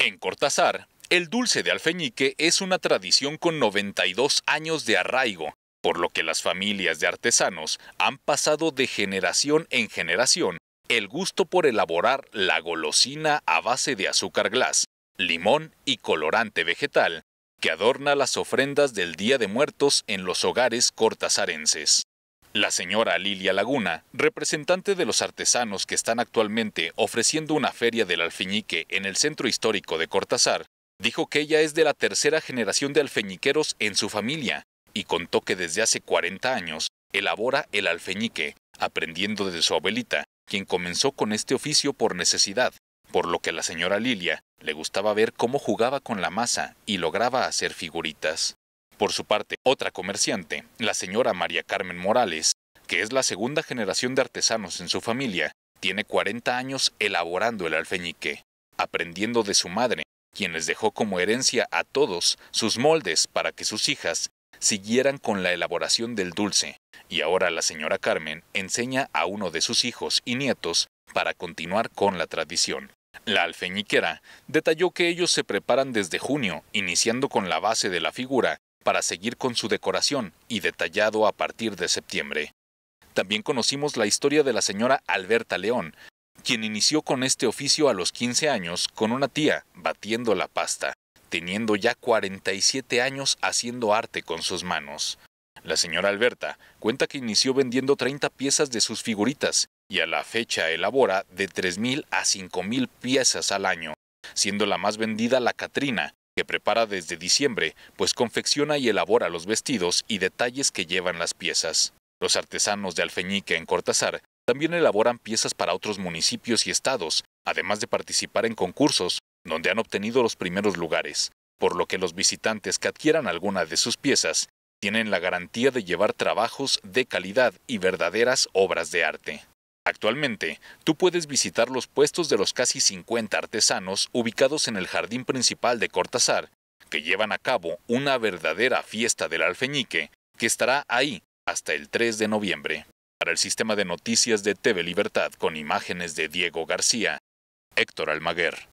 En Cortázar, el dulce de alfeñique es una tradición con 92 años de arraigo, por lo que las familias de artesanos han pasado de generación en generación el gusto por elaborar la golosina a base de azúcar glass, limón y colorante vegetal, que adorna las ofrendas del Día de Muertos en los hogares cortazarenses. La señora Lilia Laguna, representante de los artesanos que están actualmente ofreciendo una feria del alfeñique en el centro histórico de Cortázar, dijo que ella es de la tercera generación de alfeñiqueros en su familia y contó que desde hace 40 años elabora el alfeñique, aprendiendo de su abuelita, quien comenzó con este oficio por necesidad, por lo que a la señora Lilia le gustaba ver cómo jugaba con la masa y lograba hacer figuritas. Por su parte, otra comerciante, la señora María Carmen Morales, que es la segunda generación de artesanos en su familia, tiene 40 años elaborando el alfeñique, aprendiendo de su madre, quien les dejó como herencia a todos sus moldes para que sus hijas siguieran con la elaboración del dulce, y ahora la señora Carmen enseña a uno de sus hijos y nietos para continuar con la tradición. La alfeñiquera detalló que ellos se preparan desde junio, iniciando con la base de la figura para seguir con su decoración y detallado a partir de septiembre. También conocimos la historia de la señora Alberta León, quien inició con este oficio a los 15 años con una tía batiendo la pasta, teniendo ya 47 años haciendo arte con sus manos. La señora Alberta cuenta que inició vendiendo 30 piezas de sus figuritas y a la fecha elabora de 3.000 a 5.000 piezas al año, siendo la más vendida la Catrina, que prepara desde diciembre, pues confecciona y elabora los vestidos y detalles que llevan las piezas. Los artesanos de Alfeñique en Cortázar también elaboran piezas para otros municipios y estados, además de participar en concursos, donde han obtenido los primeros lugares, por lo que los visitantes que adquieran alguna de sus piezas tienen la garantía de llevar trabajos de calidad y verdaderas obras de arte. Actualmente, tú puedes visitar los puestos de los casi 50 artesanos ubicados en el jardín principal de Cortázar, que llevan a cabo una verdadera fiesta del alfeñique, que estará ahí hasta el 3 de noviembre. Para el sistema de noticias de TV Libertad con imágenes de Diego García, Héctor Almaguer.